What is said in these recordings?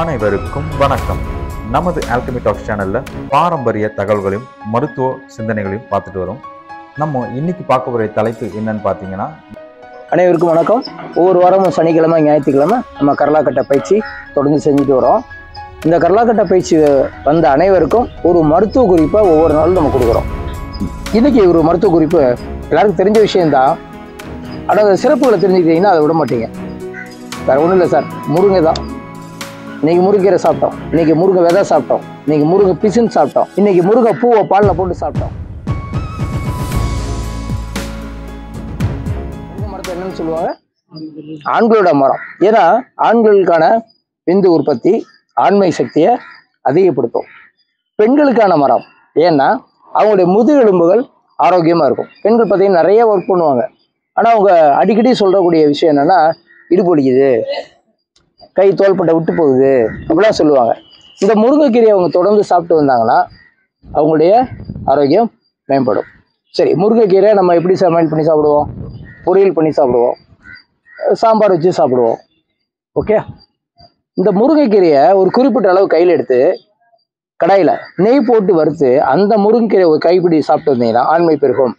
அனைவருக்கும் வணக்கம். நமது ஆல்கமி டாக்ஸ் சேனலில் பாரம்பரிய தகவல்களையும் மருத்துவ சிந்தனைகளையும் பார்த்துட்டு வரோம். நம்ம இன்னைக்கு பார்க்க போகிற தலைப்பு என்னன்னு பார்த்தீங்கன்னா அனைவருக்கும் வணக்கம். ஒவ்வொரு வாரமும் சனிக்கிழமை ஞாயிற்றுக்கிழமை நம்ம கரலாக்கட்டை பயிற்சி தொடர்ந்து செஞ்சுட்டு வரோம். இந்த கரலாக்கட்டை பயிற்சி வந்த அனைவருக்கும் ஒரு மருத்துவ குறிப்பை ஒவ்வொரு நாளும் நம்ம கொடுக்குறோம். இன்னைக்கு ஒரு மருத்துவ குறிப்பு எல்லாருக்கும் தெரிஞ்ச விஷயந்தான் ஆனால் சிறப்புகளை தெரிஞ்சுக்கிட்டீங்கன்னா அதை விட மாட்டீங்க. வேறு ஒன்றும் இல்லை சார். முருங்கை தான். இன்னைக்கு முருங்கீரை சாப்பிட்டோம். இன்னைக்கு முருங்கை விதை சாப்பிட்டோம். இன்னைக்கு முருங்கை பிசுன்னு சாப்பிட்டோம். இன்னைக்கு முருங்கை பூவை பாலில் போட்டு சாப்பிட்டோம். மரத்தை என்னன்னு சொல்லுவாங்க? ஆண்களோட மரம். ஏன்னா ஆண்களுக்கான விந்து உற்பத்தி ஆண்மை சக்தியை அதிகப்படுத்தும். பெண்களுக்கான மரம். ஏன்னா அவங்களுடைய முதுகெலும்புகள் ஆரோக்கியமாக இருக்கும். பெண்கள் பார்த்தீங்கன்னா நிறைய ஒர்க் பண்ணுவாங்க. ஆனால் அவங்க அடிக்கடி சொல்லக்கூடிய விஷயம் என்னன்னா இடுப்பு வலிக்குது. கை தோள்பட்டை விட்டு போகுது. அப்படிலாம் சொல்லுவாங்க. இந்த முருங்கைக்கீரையை அவங்க தொடர்ந்து சாப்பிட்டு வந்தாங்கன்னா அவங்களுடைய ஆரோக்கியம் மேம்படும். சரி முருங்கைக்கீரை நம்ம எப்படி சமையல் பண்ணி சாப்பிடுவோம்? பொரியல் பண்ணி சாப்பிடுவோம். சாம்பார் வச்சு சாப்பிடுவோம். ஓகே இந்த முருங்கைக்கீரையை ஒரு குறிப்பிட்ட அளவு கையில் எடுத்து கடாயில் நெய் போட்டு வறுத்து அந்த முருங்கைக்கீரை ஒரு கைப்பிடி சாப்பிட்டு வந்தீங்கன்னா ஆண்மை பெருகும்.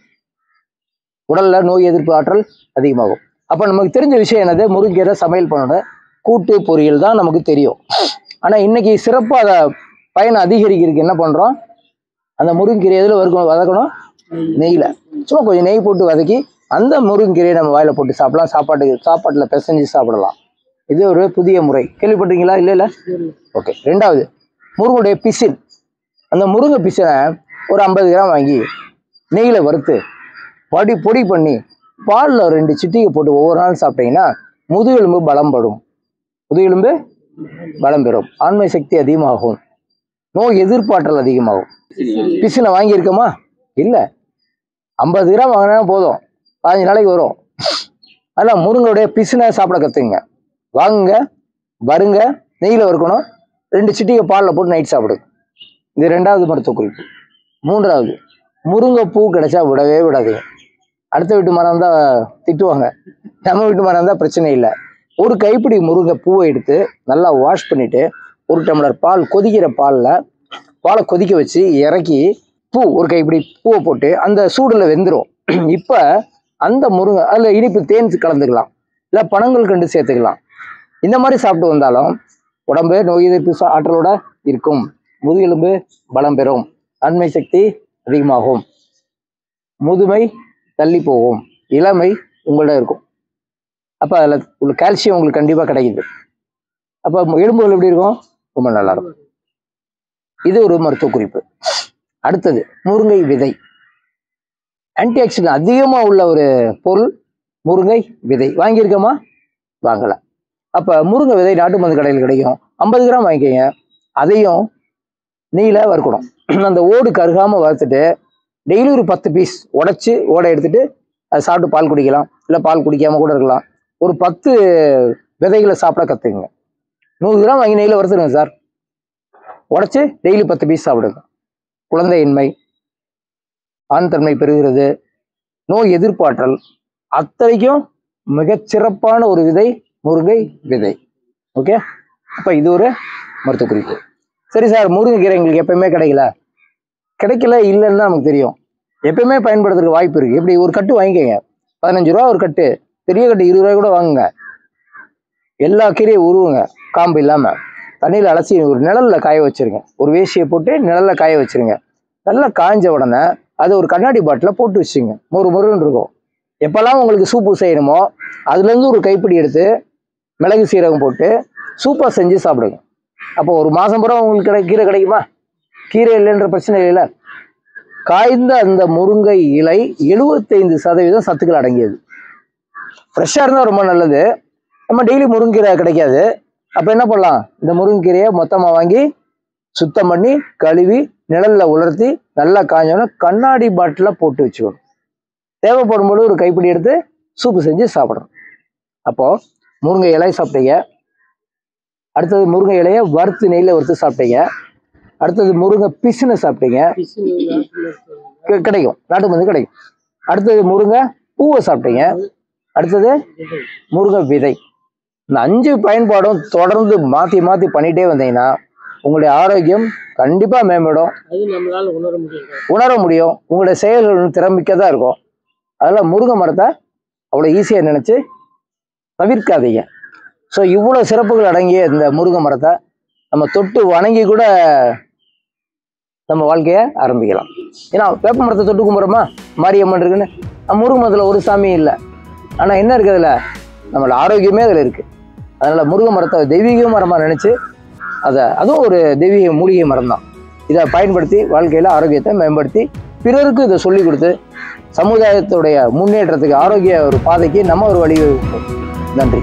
உடலில் நோய் எதிர்ப்பு ஆற்றல் அதிகமாகும். அப்போ நமக்கு தெரிஞ்ச விஷயம் என்னது? முருங்கைக்கீரை சமையல் பண்ணணும். கூட்டு பொரியல் தான் நமக்கு தெரியும். ஆனால் இன்னைக்கு சிறப்பாக அதை பயனை அதிகரிக்கிறதுக்கு என்ன பண்ணுறோம் அந்த முருங்கைக்கீரை எதில் வறுக்கணும் வதக்கணும்? நெய்யில். சும்மா கொஞ்சம் நெய் போட்டு வதக்கி அந்த முருங்கைக்கீரையை நம்ம வாயில் போட்டு சாப்பிடலாம். சாப்பாட்டுக்கு சாப்பாட்டில் பிசைஞ்சு சாப்பிடலாம். இது ஒரு புதிய முறை. கேள்விப்பட்டீங்களா இல்லை இல்லை? ஓகே. ரெண்டாவது முருங்குடைய பிசின். அந்த முருங்கை பிசினை ஒரு ஐம்பது கிராம் வாங்கி நெய்யில் வறுத்து பொடி பொடி பண்ணி பாலில் ரெண்டு சிட்டிகை போட்டு ஒவ்வொரு நாள் சாப்பிட்டீங்கன்னா முதுகெலும்பு பலம் படும் முதுகெலும்பு பலம் பெறும். ஆண்மை சக்தி அதிகமாகும். நோய் எதிர்ப்பாற்றல் அதிகமாகும். பிசினை வாங்கியிருக்கோமா? இல்லை. ஐம்பது கிராம் வாங்கினா போதும். பதினஞ்சு நாளைக்கு வரும். அதனால் முருங்கோடைய பிசினை சாப்பிட கற்றுங்க வாங்குங்க வருங்க நெய்யில் வறுக்கணும். ரெண்டு சிட்டிகை பாலில் போட்டு நைட் சாப்பிடுங்க இது ரெண்டாவது மருத்துவ குறிப்பு. மூன்றாவது முருங்கை பூ கிடைச்சா விடவே விடாதீங்க. அடுத்த வீட்டு மரம் இருந்தால் திட்டுவாங்க. நம்ம வீட்டு மரம் இருந்தால் பிரச்சனை இல்லை. ஒரு கைப்பிடி முருங்கை பூவை எடுத்து நல்லா வாஷ் பண்ணிவிட்டு ஒரு டம்ளர் பால் கொதிக்கிற பாலில் பாலை கொதிக்க வச்சு இறக்கி பூ ஒரு கைப்பிடி பூவை போட்டு அந்த சூடில் வெந்துடும் இப்போ அந்த முருங்கை அதில் இனிப்பு தேன் கலந்துக்கலாம். இல்லை பனங்கள் கண்டு சேர்த்துக்கலாம். இந்த மாதிரி சாப்பிட்டு வந்தாலும் உடம்பு நோய் எதிர்ப்பு சா- ஆற்றலோட இருக்கும். முதுகெலும்பு பலம் பெறும். அண்மை சக்தி அதிகமாகும். முதுமை தள்ளி போகும். இளமை உங்கள்ட இருக்கும். அப்போ அதில் உள்ள கால்சியம் உங்களுக்கு கண்டிப்பாக கிடைக்குது. அப்போ எலும்புகள் எப்படி இருக்கும்? ரொம்ப நல்லா இருக்கும். இது ஒரு மருத்துவ குறிப்பு. அடுத்தது முருங்கை விதை. ஆன்டி ஆக்சிடென்ட் அதிகமாக உள்ள ஒரு பொருள் முருங்கை விதை. வாங்கியிருக்கோமா? வாங்கலை. அப்போ முருங்கை விதை நாட்டு மருந்து கடையில் கிடைக்கும். ஐம்பது கிராம் வாங்கிக்கோங்க. அதையும் நீல வறுக்கணும். அந்த ஓடு கருகாமல் வறுத்துட்டு டெய்லி ஒரு பத்து பீஸ் உடைச்சி ஓடை எடுத்துட்டு அதை சாப்பிட்டு பால் குடிக்கலாம். இல்லை பால் குடிக்காமல் கூட இருக்கலாம். ஒரு பத்து விதைகளை சாப்பிட கற்றுக்குங்க நூறு கிராம் வாங்கி நெய்யில் வறுத்துருங்க சார். உடச்சி டெய்லி பத்து பீஸ் சாப்பிடுங்க. குழந்தையின்மை ஆண் தன்மை பெறுகிறது. நோய் எதிர்ப்பாற்றல் அத்தனைக்கும் மிகச்சிறப்பான ஒரு விதை முருங்கை விதை. ஓகே அப்போ இது ஒரு மருத்துவ குறிப்பு. சரி சார் முருங்கைக்கீரை எங்களுக்கு எப்பயுமே கிடைக்கல. கிடைக்கல இல்லைன்னு தான் நமக்கு தெரியும். எப்பயுமே பயன்படுத்துறதுக்கு வாய்ப்பு இருக்குது எப்படி ஒரு கட்டு வாங்கிக்கோங்க. பதினஞ்சு ரூபா ஒரு கட்டு. பெரிய கட்டு இருபது ரூபாய் கூட வாங்குங்க. எல்லா கீரையும் உருவுங்க காம்பு இல்லாமல் தண்ணியில் அலசி ஒரு நிழலில் காய வச்சிருங்க. ஒரு வேஷ்டியை போட்டு நிழலில் காய வச்சுருங்க. நல்லா காய்ஞ்ச உடனே அதை ஒரு கண்ணாடி பாட்டில் போட்டு வச்சுங்க. மொறு மொறுன்னு இருக்கும். எப்போல்லாம் உங்களுக்கு சூப்பு செய்யணுமோ அதுலேருந்து ஒரு கைப்பிடி எடுத்து மிளகு சீரகம் போட்டு சூப்பாக செஞ்சு சாப்பிடுங்க. அப்போ ஒரு மாதம் பூரா உங்களுக்கு கிடை கீரை கிடைக்குமா? கீரை இல்லைன்ற பிரச்சனை இல்லைல்ல. காய்ந்த அந்த முருங்கை இலை எழுபத்தைந்து சதவீதம் சத்துக்கள் அடங்கியது. ஃப்ரெஷ்ஷாக இருந்தால் ரொம்ப நல்லது. நம்ம டெய்லி முருங்கீரை கிடைக்காது. அப்போ என்ன பண்ணலாம்? இந்த முருங்கைக்கீரையை மொத்தமாக வாங்கி சுத்தம் பண்ணி கழுவி நிழலில் உலர்த்தி நல்லா காஞ்சோன்னா கண்ணாடி பாட்டிலில் போட்டு வச்சுக்கணும். தேவைப்படும் பொழுது ஒரு கைப்பிடி எடுத்து சூப்பு செஞ்சு சாப்பிடணும். அப்போது முருங்கை இலை சாப்பிட்டீங்க. அடுத்தது முருங்கை இலையை வறுத்து நெய்யில் வறுத்து சாப்பிட்டீங்க. அடுத்தது முருங்கை பிசுனை சாப்பிட்டீங்க. கிடைக்கும். நாட்டு மருந்து கிடைக்கும். அடுத்தது முருங்கை பூவை சாப்பிட்டீங்க. அடுத்தது முருங்கை விதை. இந்த அஞ்சு பயன்பாடும் தொடர்ந்து மாற்றி மாற்றி பண்ணிகிட்டே வந்தீங்கன்னா உங்களுடைய ஆரோக்கியம் கண்டிப்பாக மேம்படும். உணர முடியும். உணர முடியும். உங்களுடைய செயல்கள் திறமிக்கதாக இருக்கும். அதில் முருங்கை மரத்தை அவ்வளோ ஈஸியாக நினச்சி தவிர்க்காதீங்க. ஸோ இவ்வளோ சிறப்புகள் அடங்கிய இந்த முருங்கை மரத்தை நம்ம தொட்டு வணங்கி கூட நம்ம வாழ்க்கையை ஆரம்பிக்கலாம். ஏன்னா வேப்ப மரத்தை தொட்டு கும்பிட்றோமா? மாரியம்மன் இருக்குன்னு. முருங்கை மரத்தில் ஒரு சாமி இல்லை. ஆனால் என்ன இருக்குது அதில்? நம்மளோட ஆரோக்கியமே அதில் இருக்குது அதனால் முருக மரத்தை தெய்வீக மரமாக நினச்சி அதை அதுவும் ஒரு தெய்வீக மூலிகை மரம் தான் இதை பயன்படுத்தி வாழ்க்கையில் ஆரோக்கியத்தை மேம்படுத்தி பிறருக்கும் இதை சொல்லிக் கொடுத்து சமுதாயத்துடைய முன்னேற்றத்துக்கு ஆரோக்கிய ஒரு பாதைக்கு நம்ம ஒரு வழி நன்றி.